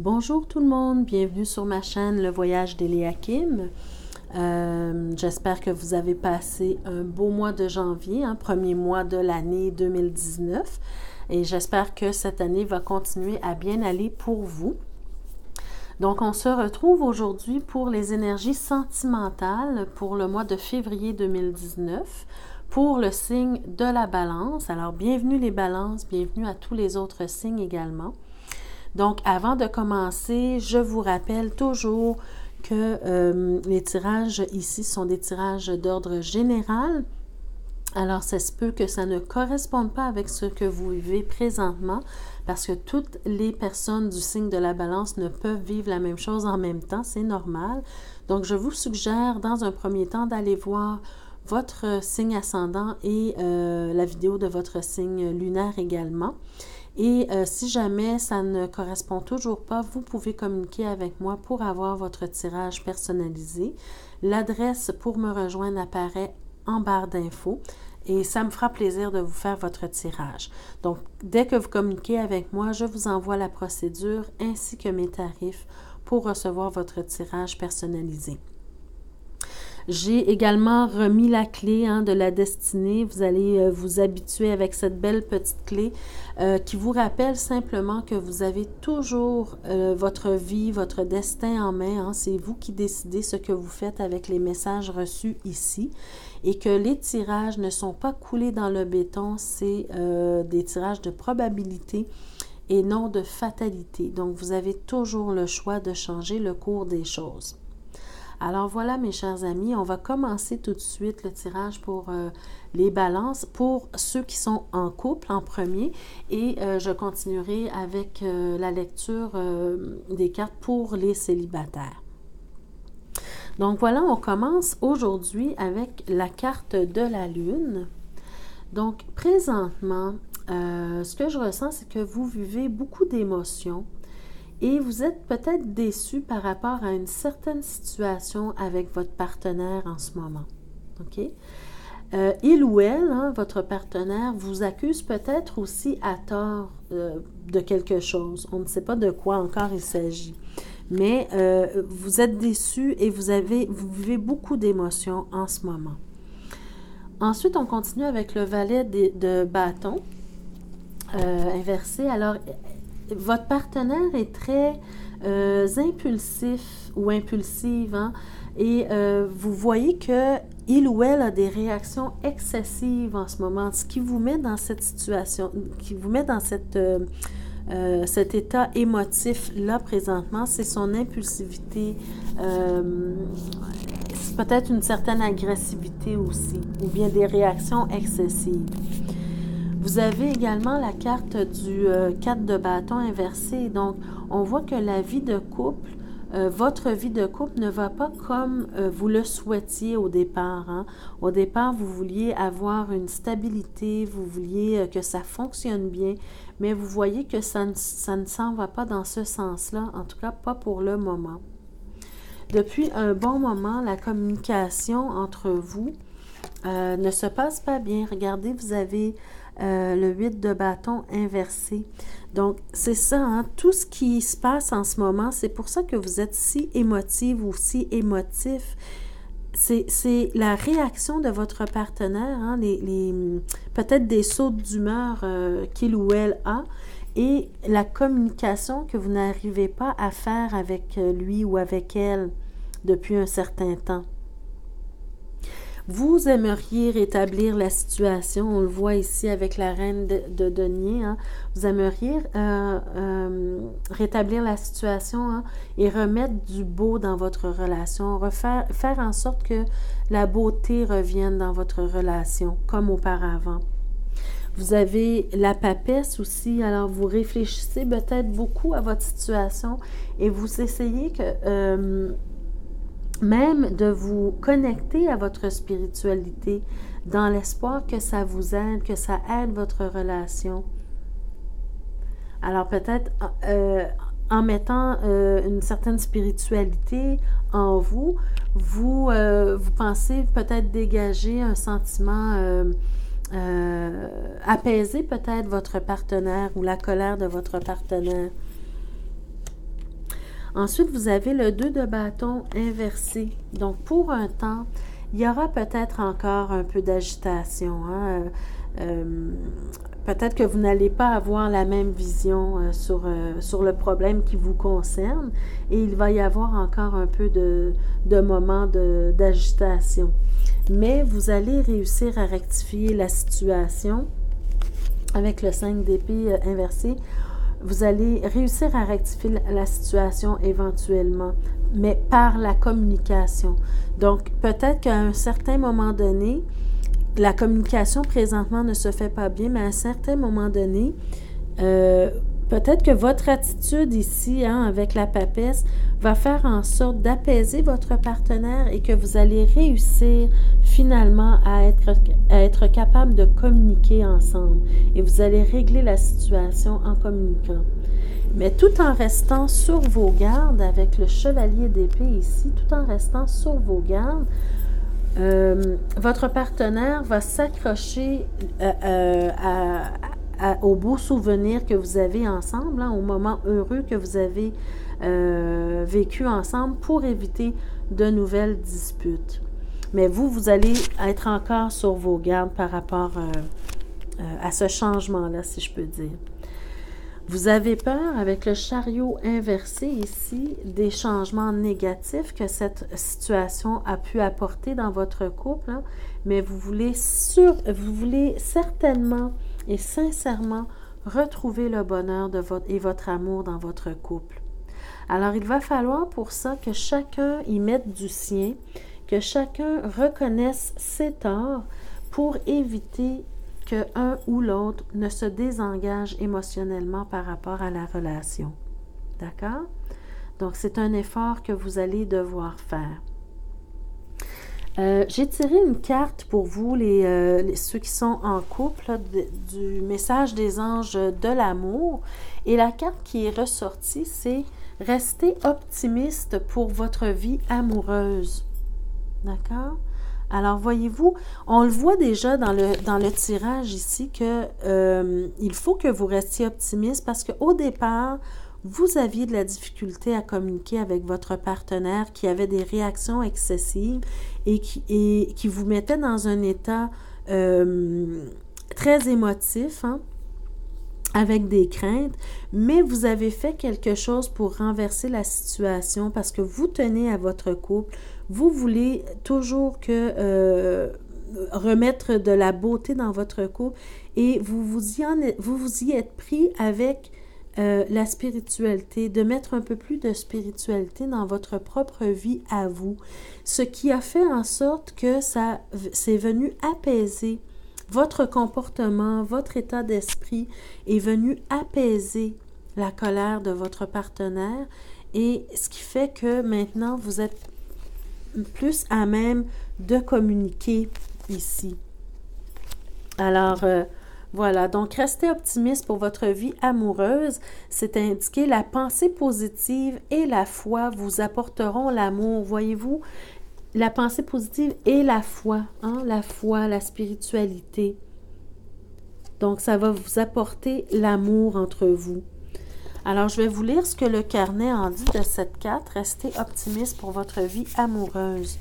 Bonjour tout le monde, bienvenue sur ma chaîne Le Voyage d'Eliakim. Euh, J'espère que vous avez passé un beau mois de janvier, hein, premier mois de l'année 2019. Et j'espère que cette année va continuer à bien aller pour vous. Donc, on se retrouve aujourd'hui pour les énergies sentimentales pour le mois de février 2019 pour le signe de la balance. Alors, bienvenue les balances, bienvenue à tous les autres signes également. Donc, avant de commencer, je vous rappelle toujours que euh, les tirages ici sont des tirages d'ordre général. Alors, ça se peut que ça ne corresponde pas avec ce que vous vivez présentement parce que toutes les personnes du signe de la balance ne peuvent vivre la même chose en même temps, c'est normal. Donc, je vous suggère dans un premier temps d'aller voir votre signe ascendant et euh, la vidéo de votre signe lunaire également. Et euh, si jamais ça ne correspond toujours pas, vous pouvez communiquer avec moi pour avoir votre tirage personnalisé. L'adresse pour me rejoindre apparaît en barre d'infos et ça me fera plaisir de vous faire votre tirage. Donc, dès que vous communiquez avec moi, je vous envoie la procédure ainsi que mes tarifs pour recevoir votre tirage personnalisé. J'ai également remis la clé hein, de la destinée. Vous allez euh, vous habituer avec cette belle petite clé euh, qui vous rappelle simplement que vous avez toujours euh, votre vie, votre destin en main. Hein. C'est vous qui décidez ce que vous faites avec les messages reçus ici et que les tirages ne sont pas coulés dans le béton, c'est des tirages de probabilité et non de fatalité. Donc, vous avez toujours le choix de changer le cours des choses. Alors voilà, mes chers amis, on va commencer tout de suite le tirage pour euh, les balances pour ceux qui sont en couple en premier et euh, je continuerai avec euh, la lecture des cartes pour les célibataires. Donc voilà, on commence aujourd'hui avec la carte de la Lune. Donc présentement, ce que je ressens, c'est que vous vivez beaucoup d'émotions et vous êtes peut-être déçu par rapport à une certaine situation avec votre partenaire en ce moment. OK? Euh, il ou elle, hein, votre partenaire, vous accuse peut-être aussi à tort euh, de quelque chose. On ne sait pas de quoi encore il s'agit. Mais euh, vous êtes déçu et vous, avez, vous vivez beaucoup d'émotions en ce moment. Ensuite, on continue avec le valet de, de bâton inversé. Alors, votre partenaire est très euh, impulsif ou impulsive hein, et euh, vous voyez que il ou elle a des réactions excessives en ce moment, ce qui vous met dans cette situation, qui vous met dans euh, cet état émotif là présentement, c'est son impulsivité, peut-être une certaine agressivité aussi, ou bien des réactions excessives. Vous avez également la carte du 4 euh, de bâton inversé. Donc, on voit que la vie de couple, euh, votre vie de couple ne va pas comme euh, vous le souhaitiez au départ. Hein. Au départ, vous vouliez avoir une stabilité, vous vouliez que ça fonctionne bien, mais vous voyez que ça ne, ça ne s'en va pas dans ce sens-là, en tout cas pas pour le moment. Depuis un bon moment, la communication entre vous ne se passe pas bien. Regardez, vous avez euh, le 8 de bâton inversé. Donc, c'est ça, hein, tout ce qui se passe en ce moment, c'est pour ça que vous êtes si émotive ou si émotif. C'est la réaction de votre partenaire, hein, peut-être des sauts d'humeur euh, qu'il ou elle a, et la communication que vous n'arrivez pas à faire avec euh, lui ou avec elle depuis un certain temps. Vous aimeriez rétablir la situation, on le voit ici avec la reine de, denier, hein. vous aimeriez euh, euh, rétablir la situation hein, et remettre du beau dans votre relation, faire en sorte que la beauté revienne dans votre relation comme auparavant. Vous avez la papesse aussi, alors vous réfléchissez peut-être beaucoup à votre situation et vous essayez que... Euh, même de vous connecter à votre spiritualité dans l'espoir que ça vous aide, que ça aide votre relation. Alors peut-être euh, en mettant euh, une certaine spiritualité en vous, vous, euh, vous pensez peut-être dégager un sentiment, apaiser peut-être votre partenaire ou la colère de votre partenaire. Ensuite, vous avez le 2 de bâton inversé. Donc, pour un temps, il y aura peut-être encore un peu d'agitation. Hein. Euh, peut-être que vous n'allez pas avoir la même vision euh, sur, euh, sur le problème qui vous concerne et il va y avoir encore un peu de, de moments d'agitation. Mais vous allez réussir à rectifier la situation avec le 5 d'épée inversé. Vous allez réussir à rectifier la situation éventuellement, mais par la communication. Donc, peut-être qu'à un certain moment donné, la communication présentement ne se fait pas bien, mais à un certain moment donné, euh, peut-être que votre attitude ici, hein, avec la papesse, va faire en sorte d'apaiser votre partenaire et que vous allez réussir finalement à être, à être capable de communiquer ensemble. Et vous allez régler la situation en communiquant. Mais tout en restant sur vos gardes, avec le chevalier d'épée ici, tout en restant sur vos gardes, euh, votre partenaire va s'accrocher euh, euh, aux beaux souvenirs que vous avez ensemble, hein, au moment heureux que vous avez vécu ensemble pour éviter de nouvelles disputes. Mais vous, vous allez être encore sur vos gardes par rapport à ce changement-là, si je peux dire. Vous avez peur avec le chariot inversé ici des changements négatifs que cette situation a pu apporter dans votre couple, hein, mais vous voulez, sur, vous voulez certainement et sincèrement retrouver le bonheur et votre amour dans votre couple. Alors il va falloir pour ça que chacun y mette du sien, que chacun reconnaisse ses torts pour éviter que un ou l'autre ne se désengage émotionnellement par rapport à la relation. D'accord? Donc, c'est un effort que vous allez devoir faire. Euh, j'ai tiré une carte pour vous, les, euh, ceux qui sont en couple, du message des anges de l'amour. Et la carte qui est ressortie, c'est Restez optimiste pour votre vie amoureuse. D'accord? Alors, voyez-vous, on le voit déjà dans le, dans le tirage ici que euh, il faut que vous restiez optimiste parce qu'au départ, vous aviez de la difficulté à communiquer avec votre partenaire qui avait des réactions excessives et qui, vous mettait dans un état euh, très émotif. Hein avec des craintes, mais vous avez fait quelque chose pour renverser la situation parce que vous tenez à votre couple, vous voulez toujours que euh, remettre de la beauté dans votre couple et vous, vous y êtes pris avec euh, la spiritualité, de mettre un peu plus de spiritualité dans votre propre vie à vous, ce qui a fait en sorte que ça c'est venu apaiser votre comportement, votre état d'esprit est venu apaiser la colère de votre partenaire et ce qui fait que maintenant vous êtes plus à même de communiquer ici. Alors, euh, voilà, donc restez optimiste pour votre vie amoureuse. C'est indiqué la pensée positive et la foi vous apporteront l'amour. Voyez-vous, la pensée positive et la foi, hein, la foi, la spiritualité. Donc, ça va vous apporter l'amour entre vous. Alors, je vais vous lire ce que le carnet en dit de cette carte. Restez optimiste pour votre vie amoureuse.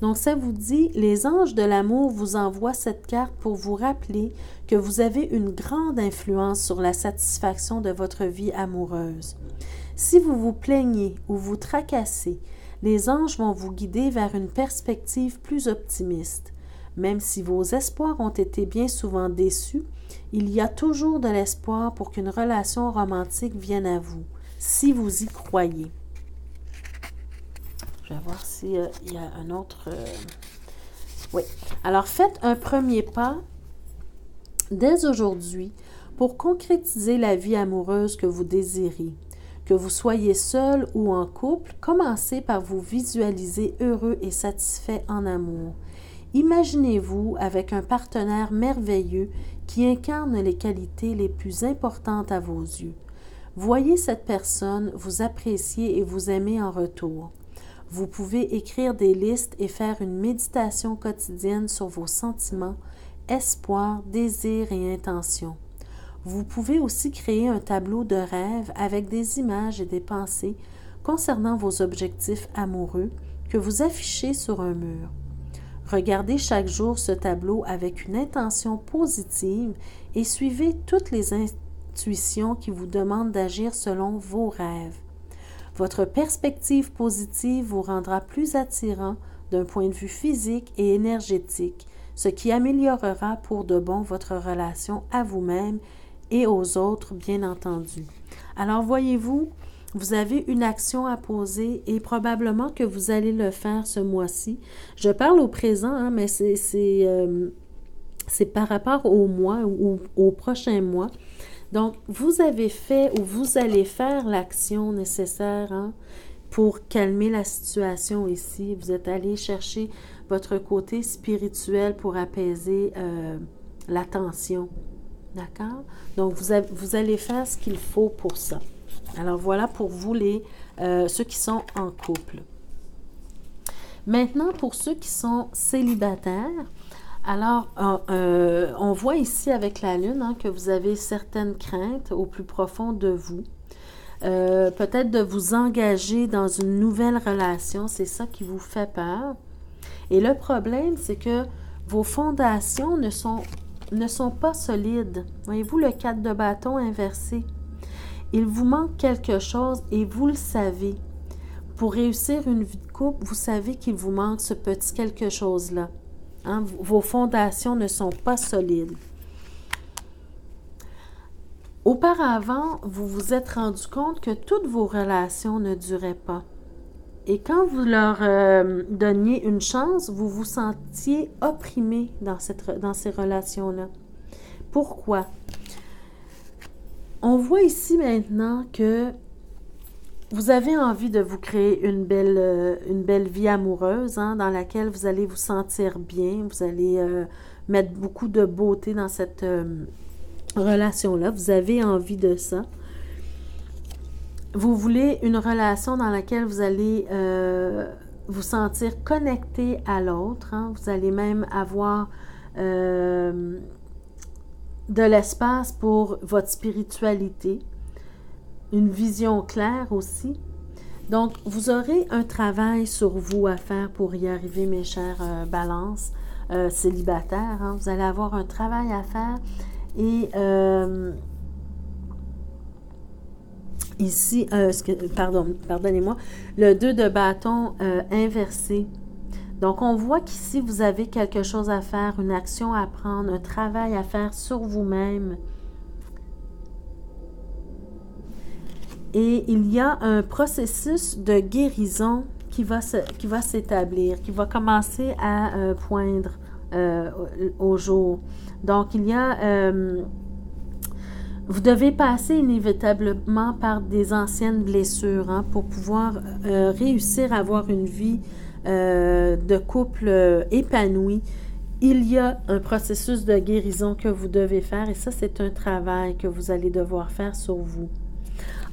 Donc, ça vous dit, les anges de l'amour vous envoient cette carte pour vous rappeler que vous avez une grande influence sur la satisfaction de votre vie amoureuse. Si vous vous plaignez ou vous tracassez, les anges vont vous guider vers une perspective plus optimiste. Même si vos espoirs ont été bien souvent déçus, il y a toujours de l'espoir pour qu'une relation romantique vienne à vous, si vous y croyez. Je vais voir s'il y a un autre... Euh, oui. Alors faites un premier pas dès aujourd'hui pour concrétiser la vie amoureuse que vous désirez. Que vous soyez seul ou en couple, commencez par vous visualiser heureux et satisfait en amour. Imaginez-vous avec un partenaire merveilleux qui incarne les qualités les plus importantes à vos yeux. Voyez cette personne vous apprécier et vous aimer en retour. Vous pouvez écrire des listes et faire une méditation quotidienne sur vos sentiments, espoirs, désirs et intentions. Vous pouvez aussi créer un tableau de rêve avec des images et des pensées concernant vos objectifs amoureux que vous affichez sur un mur. Regardez chaque jour ce tableau avec une intention positive et suivez toutes les intuitions qui vous demandent d'agir selon vos rêves. Votre perspective positive vous rendra plus attirant d'un point de vue physique et énergétique, ce qui améliorera pour de bon votre relation à vous-même et aux autres, bien entendu. Alors voyez-vous, vous avez une action à poser et probablement que vous allez le faire ce mois-ci. Je parle au présent, hein, mais c'est euh, par rapport au mois ou au prochain mois. Donc, vous avez fait ou vous allez faire l'action nécessaire hein, pour calmer la situation ici. Vous êtes allé chercher votre côté spirituel pour apaiser euh, la tension. D'accord? Donc, vous, allez faire ce qu'il faut pour ça. Alors voilà pour vous euh, ceux qui sont en couple. Maintenant, pour ceux qui sont célibataires, alors euh, euh, on voit ici avec la Lune hein, que vous avez certaines craintes au plus profond de vous. Peut-être de vous engager dans une nouvelle relation, c'est ça qui vous fait peur. Et le problème, c'est que vos fondations ne sont, pas solides. Voyez-vous le 4 de bâton inversé? Il vous manque quelque chose et vous le savez. Pour réussir une vie de couple, vous savez qu'il vous manque ce petit quelque chose-là. Hein? Vos fondations ne sont pas solides. Auparavant, vous vous êtes rendu compte que toutes vos relations ne duraient pas. Et quand vous leur euh, donniez une chance, vous vous sentiez opprimé dans, cette, dans ces relations-là. Pourquoi? On voit ici maintenant que vous avez envie de vous créer une belle, euh, une belle vie amoureuse hein, dans laquelle vous allez vous sentir bien, vous allez euh, mettre beaucoup de beauté dans cette euh, relation-là. Vous avez envie de ça. Vous voulez une relation dans laquelle vous allez vous sentir connecté à l'autre. Hein. Vous allez même avoir de l'espace pour votre spiritualité, une vision claire aussi. Donc, vous aurez un travail sur vous à faire pour y arriver, mes chers euh, balances euh, célibataires. Hein. Vous allez avoir un travail à faire et euh, ici, pardon, pardonnez-moi, le 2 de bâton inversé. Donc, on voit qu'ici, vous avez quelque chose à faire, une action à prendre, un travail à faire sur vous-même. Et il y a un processus de guérison qui va, s'établir, qui va commencer à euh, poindre euh, au jour. Donc, il y a... Euh, vous devez passer inévitablement par des anciennes blessures hein, pour pouvoir réussir à avoir une vie de couple euh, épanoui, il y a un processus de guérison que vous devez faire et ça, c'est un travail que vous allez devoir faire sur vous.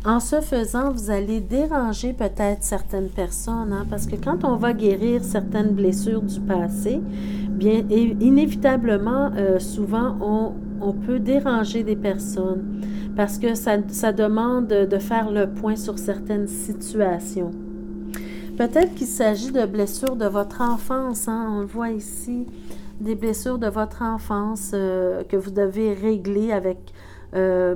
En ce faisant, vous allez déranger peut-être certaines personnes, hein, parce que quand on va guérir certaines blessures du passé, bien inévitablement, euh, souvent, on, peut déranger des personnes, parce que ça, ça demande de faire le point sur certaines situations. Peut-être qu'il s'agit de blessures de votre enfance. Hein. On le voit ici, des blessures de votre enfance euh, que vous devez régler avec euh,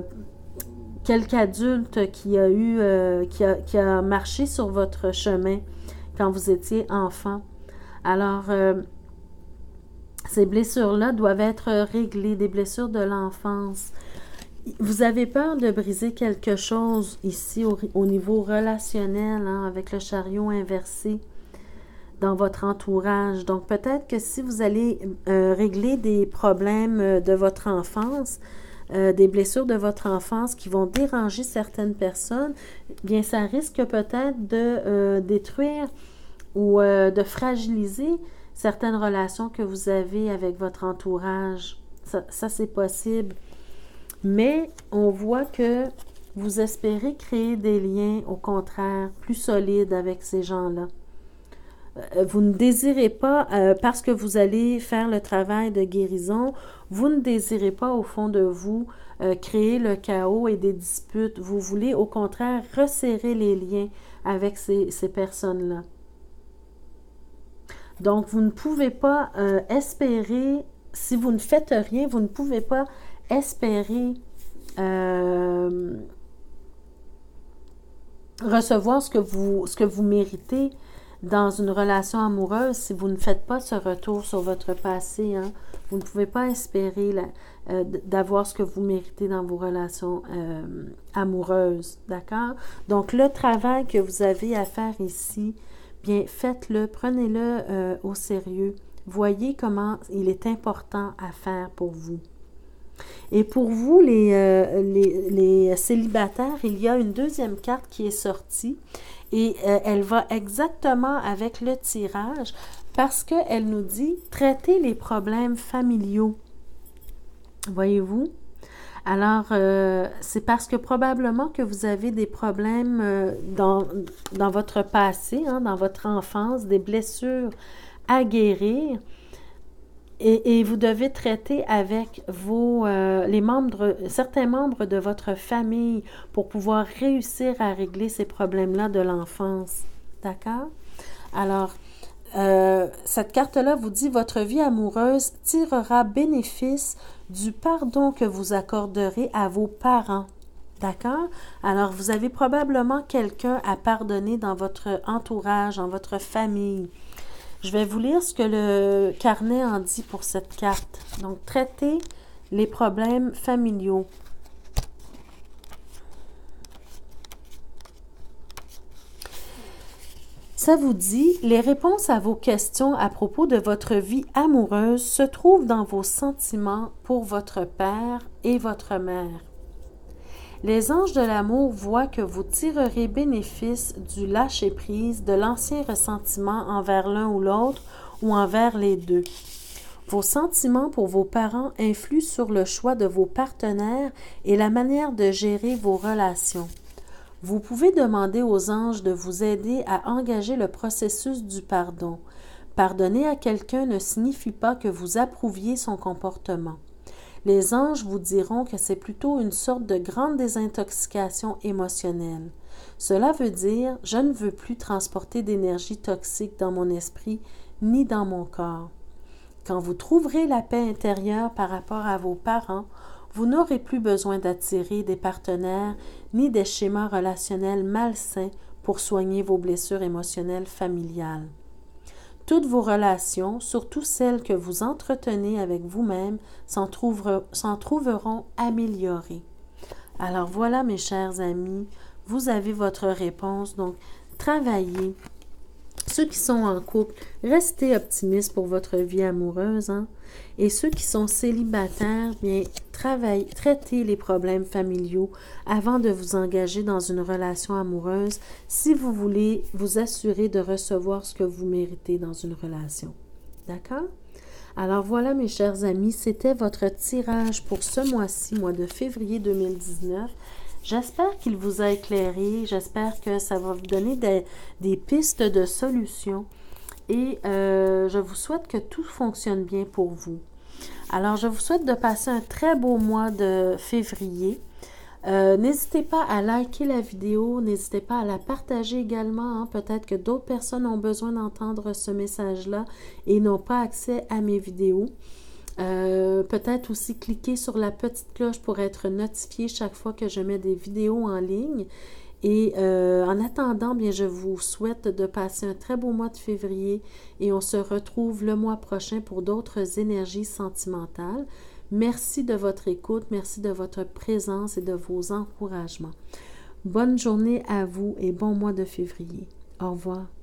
quelque adulte qui a eu, euh, qui, a, marché sur votre chemin quand vous étiez enfant. Alors, ces blessures-là doivent être réglées, des blessures de l'enfance. Vous avez peur de briser quelque chose ici au, niveau relationnel hein, avec le chariot inversé dans votre entourage. Donc peut-être que si vous allez euh, régler des problèmes euh, de votre enfance, euh, des blessures de votre enfance qui vont déranger certaines personnes, bien ça risque peut-être de détruire ou de fragiliser certaines relations que vous avez avec votre entourage. ça c'est possible. Mais on voit que vous espérez créer des liens, au contraire, plus solides avec ces gens-là. Euh, vous ne désirez pas, euh, parce que vous allez faire le travail de guérison, vous ne désirez pas au fond de vous euh, créer le chaos et des disputes. Vous voulez au contraire resserrer les liens avec ces, personnes-là. Donc, vous ne pouvez pas espérer, si vous ne faites rien, vous ne pouvez pas espérer recevoir ce que vous, ce que vous méritez dans une relation amoureuse si vous ne faites pas ce retour sur votre passé. Hein. Vous ne pouvez pas espérer euh, d'avoir ce que vous méritez dans vos relations euh, amoureuses. D'accord? Donc, le travail que vous avez à faire ici, bien, faites-le, prenez-le euh, au sérieux. Voyez comment il est important à faire pour vous. Et pour vous, les, les, célibataires, il y a une deuxième carte qui est sortie et elle va exactement avec le tirage parce qu'elle nous dit traiter les problèmes familiaux. Voyez-vous? Alors, euh, c'est parce que probablement que vous avez des problèmes euh, dans, dans, votre passé, hein, dans votre enfance, des blessures à guérir. Et, vous devez traiter avec vos, euh, les membres, certains membres de votre famille pour pouvoir réussir à régler ces problèmes-là de l'enfance. D'accord? Alors, euh, cette carte-là vous dit votre vie amoureuse tirera bénéfice du pardon que vous accorderez à vos parents. D'accord? Alors, vous avez probablement quelqu'un à pardonner dans votre entourage, dans votre famille. Je vais vous lire ce que le carnet en dit pour cette carte. Donc, traiter les problèmes familiaux. Ça vous dit, les réponses à vos questions à propos de votre vie amoureuse se trouvent dans vos sentiments pour votre père et votre mère. Les anges de l'amour voient que vous tirerez bénéfice du lâcher-prise de l'ancien ressentiment envers l'un ou l'autre ou envers les deux. Vos sentiments pour vos parents influent sur le choix de vos partenaires et la manière de gérer vos relations. Vous pouvez demander aux anges de vous aider à engager le processus du pardon. Pardonner à quelqu'un ne signifie pas que vous approuviez son comportement. Les anges vous diront que c'est plutôt une sorte de grande désintoxication émotionnelle. Cela veut dire je ne veux plus transporter d'énergie toxique dans mon esprit ni dans mon corps. Quand vous trouverez la paix intérieure par rapport à vos parents, vous n'aurez plus besoin d'attirer des partenaires ni des schémas relationnels malsains pour soigner vos blessures émotionnelles familiales. Toutes vos relations, surtout celles que vous entretenez avec vous-même, s'en trouveront améliorées. Alors voilà, mes chers amis, vous avez votre réponse. Donc, travaillez. Ceux qui sont en couple, restez optimistes pour votre vie amoureuse. Hein? Et ceux qui sont célibataires, bien, travaillez, traitez les problèmes familiaux avant de vous engager dans une relation amoureuse si vous voulez vous assurer de recevoir ce que vous méritez dans une relation. D'accord? Alors voilà, mes chers amis, c'était votre tirage pour ce mois-ci, mois de février 2019. J'espère qu'il vous a éclairé, j'espère que ça va vous donner des, pistes de solutions et euh, je vous souhaite que tout fonctionne bien pour vous. Alors, je vous souhaite de passer un très beau mois de février. Euh, n'hésitez pas à liker la vidéo, n'hésitez pas à la partager également. Hein. Peut-être que d'autres personnes ont besoin d'entendre ce message-là et n'ont pas accès à mes vidéos. Euh, peut-être aussi cliquer sur la petite cloche pour être notifié chaque fois que je mets des vidéos en ligne. Et euh, en attendant, bien, je vous souhaite de passer un très beau mois de février et on se retrouve le mois prochain pour d'autres énergies sentimentales. Merci de votre écoute, merci de votre présence et de vos encouragements. Bonne journée à vous et bon mois de février. Au revoir.